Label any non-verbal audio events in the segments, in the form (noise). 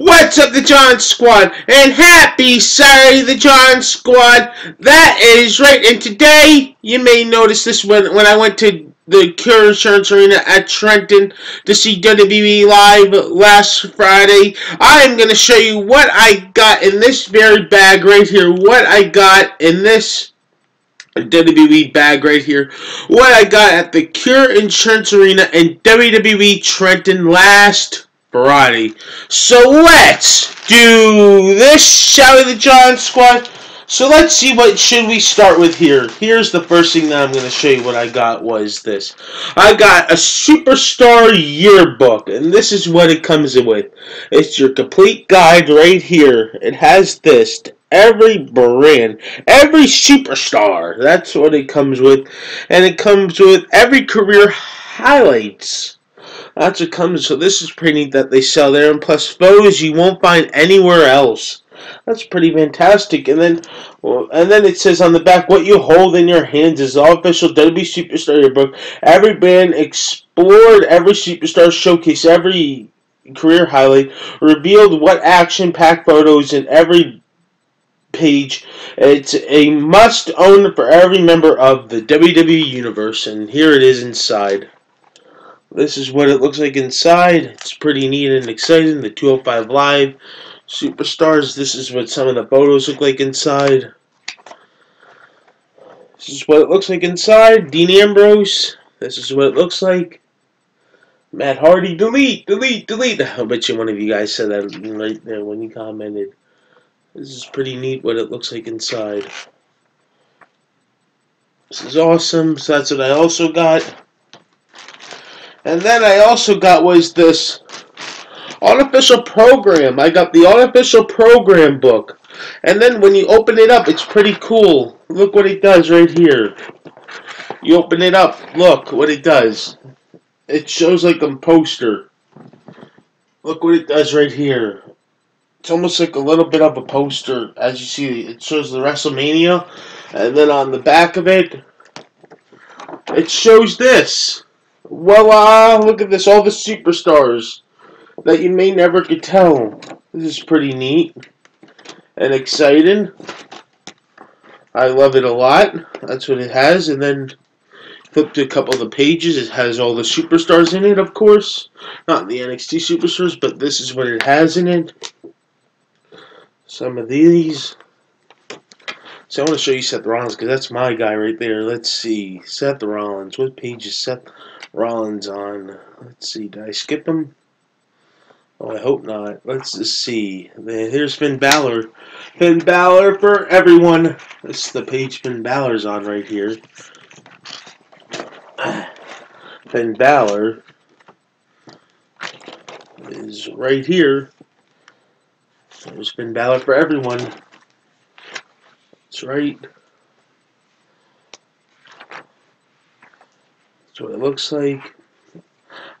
What's up, the John Squad? And happy Saturday, the John Squad. That is right. And today, you may notice this when, when I went to the Cure Insurance Arena at Trenton to see WWE Live last Friday. I am going to show you what I got in this very bag right here. What I got in this WWE bag right here. What I got at the Cure Insurance Arena in WWE Trenton last Friday. So let's do this, shall we, the John Squad? So let's see what should we start with here. Here's the first thing that I'm going to show you what I got was this. I got a Superstar Yearbook, and this is what it comes with. It's your complete guide right here. It has this every brand, every superstar. That's what it comes with. And it comes with every career highlights. That's what comes. So this is pretty neat that they sell there, and plus photos you won't find anywhere else. That's pretty fantastic. And then, well, and then it says on the back, what you hold in your hands is all official WWE Superstar Yearbook. Every band explored, every superstar showcase, every career highlight, revealed what action-packed photos in every page. It's a must own for every member of the WWE Universe, and here it is inside. This is what it looks like inside. It's pretty neat and exciting. The 205 Live Superstars. This is what some of the photos look like inside. This is what it looks like inside. Dean Ambrose. This is what it looks like. Matt Hardy. Delete, delete, delete. I bet you one of you guys said that right there when you commented. This is pretty neat what it looks like inside. This is awesome. So that's what I also got. And then I also got was this unofficial program. I got the unofficial program book. And then when you open it up, it's pretty cool. Look what it does right here. You open it up. Look what it does. It shows like a poster. Look what it does right here. It's almost like a little bit of a poster. As you see, it shows the WrestleMania. And then on the back of it, it shows this. Voila! Uh, look at this, all the superstars that you may never could tell. This is pretty neat and exciting. I love it a lot. That's what it has. And then flip to a couple of the pages. It has all the superstars in it, of course. Not the NXT superstars, but this is what it has in it. Some of these. So I want to show you Seth Rollins because that's my guy right there. Let's see. Seth Rollins. What page is Seth Rollins on? Let's see. Did I skip him? Oh, I hope not. Let's just see. Here's Finn Balor. Finn Balor for everyone. This is the page Finn Balor's on right here. (clears throat) Finn Balor is right here. There's Finn Balor for everyone. That's right. That's what it looks like.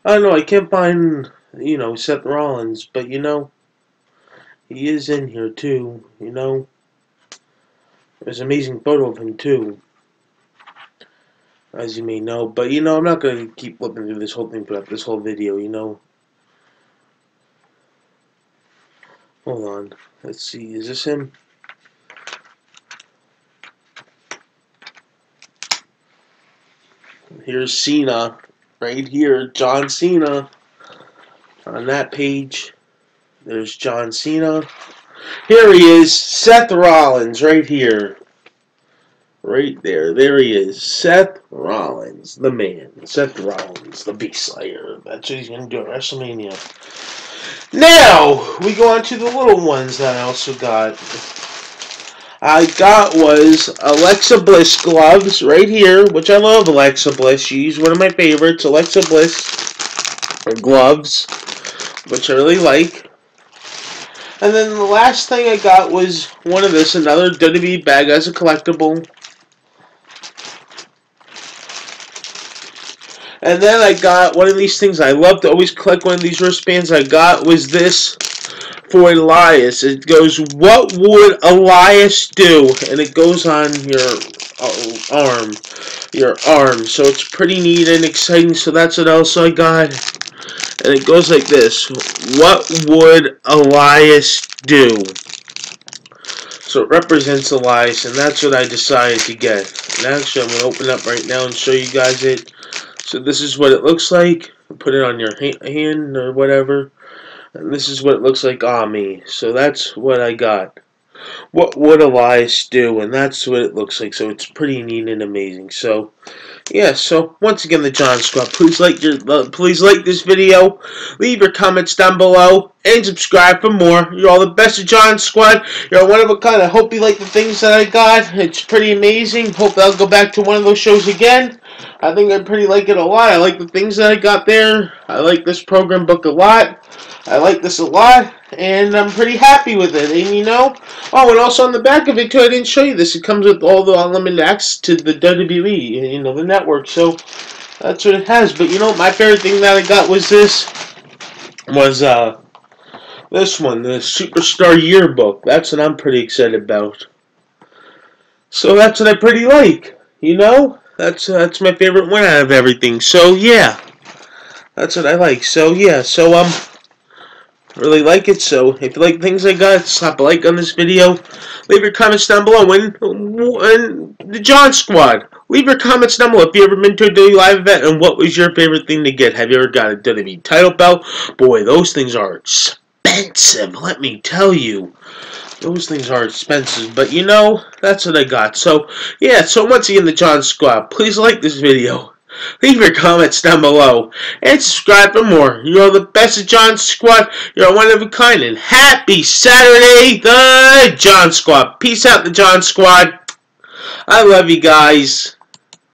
I don't know, I can't find, you know, Seth Rollins, but you know, he is in here too, you know. There's an amazing photo of him too. As you may know, but you know, I'm not going to keep flipping through this whole thing throughout this whole video, you know. Hold on. Let's see, is this him? Here's Cena, right here, John Cena. On that page, there's John Cena. Here he is, Seth Rollins, right here. Right there, there he is, Seth Rollins, the man. Seth Rollins, the Beast Slayer. That's what he's going to do at WrestleMania. Now, we go on to the little ones that I also got. I got was Alexa Bliss gloves right here, which I love Alexa Bliss. She's one of my favorites. Alexa Bliss gloves, which I really like. And then the last thing I got was one of this, another WWE bag as a collectible. And then I got one of these things. I love to always collect one of these wristbands. I got was this for Elias. It goes, what would Elias do? And it goes on your uh, arm. Your arm. So it's pretty neat and exciting. So that's what else I got. And it goes like this. What would Elias do? So it represents Elias, and that's what I decided to get. And actually, I'm going to open up right now and show you guys it. So this is what it looks like. Put it on your hand or whatever. And this is what it looks like on me. So that's what I got. What would Elias do? And that's what it looks like. So it's pretty neat and amazing. So yeah, so once again, the John Squad. Please like your, uh, please like this video, leave your comments down below, and subscribe for more. You're all the best of John Squad. You're one of a kind. I hope you like the things that I got. It's pretty amazing. Hope I'll go back to one of those shows again. I think I pretty like it a lot. I like the things that I got there. I like this program book a lot. I like this a lot, and I'm pretty happy with it. And you know, oh, and also on the back of it too, I didn't show you this. It comes with all the unlimited access to the WWE, you know, the network. So that's what it has. But you know, my favorite thing that I got was this. Was uh, this one, the Superstar Yearbook. That's what I'm pretty excited about. So that's what I pretty like. You know, that's that's my favorite one out of everything. So yeah, that's what I like. So yeah, so um, really like it. So if you like things I got, slap a like on this video. Leave your comments down below. And, and the John Squad, leave your comments down below if you ever been to a WWE live event and what was your favorite thing to get. Have you ever got a WWE title belt? Boy, those things are expensive. Let me tell you. Those things are expensive, but you know, that's what I got. So, yeah, so once again, the John Squad, please like this video. Leave your comments down below. And subscribe for more. You're the best of John Squad. You're one of a kind. And happy Saturday, the John Squad. Peace out, the John Squad. I love you guys.